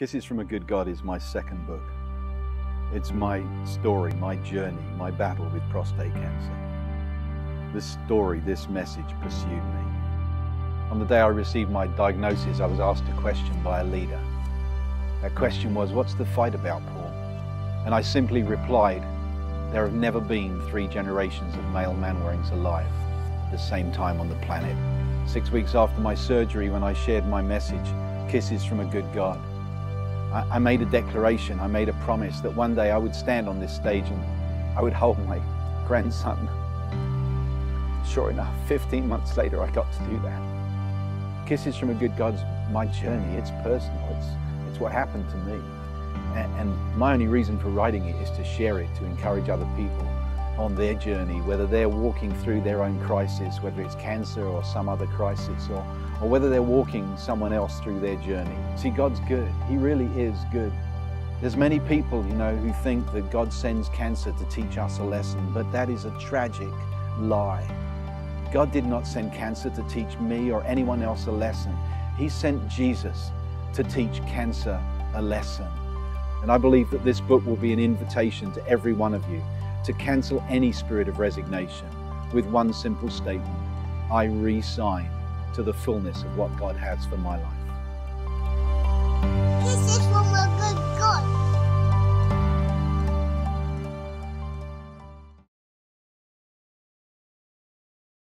Kisses from a Good God is my second book. It's my story, my journey, my battle with prostate cancer. This story, this message pursued me. On the day I received my diagnosis, I was asked a question by a leader. That question was, What's the fight about, Paul? And I simply replied, There have never been three generations of male Manwarings alive at the same time on the planet. Six weeks after my surgery, when I shared my message, Kisses from a Good God, I, I made a declaration, I made a promise that one day I would stand on this stage and I would hold my grandson. Sure enough, 15 months later, I got to do that. Kisses from a Good God's my journey. It's personal. It's, it's what happened to me. And, and my only reason for writing it is to share it, to encourage other people on their journey, whether they're walking through their own crisis, whether it's cancer or some other crisis, or, or whether they're walking someone else through their journey. See, God's good. He really is good. There's many people, you know, who think that God sends cancer to teach us a lesson, but that is a tragic lie. God did not send cancer to teach me or anyone else a lesson. He sent Jesus to teach cancer a lesson. And I believe that this book will be an invitation to every one of you to cancel any spirit of resignation with one simple statement I re sign to the fullness of what God has for my life.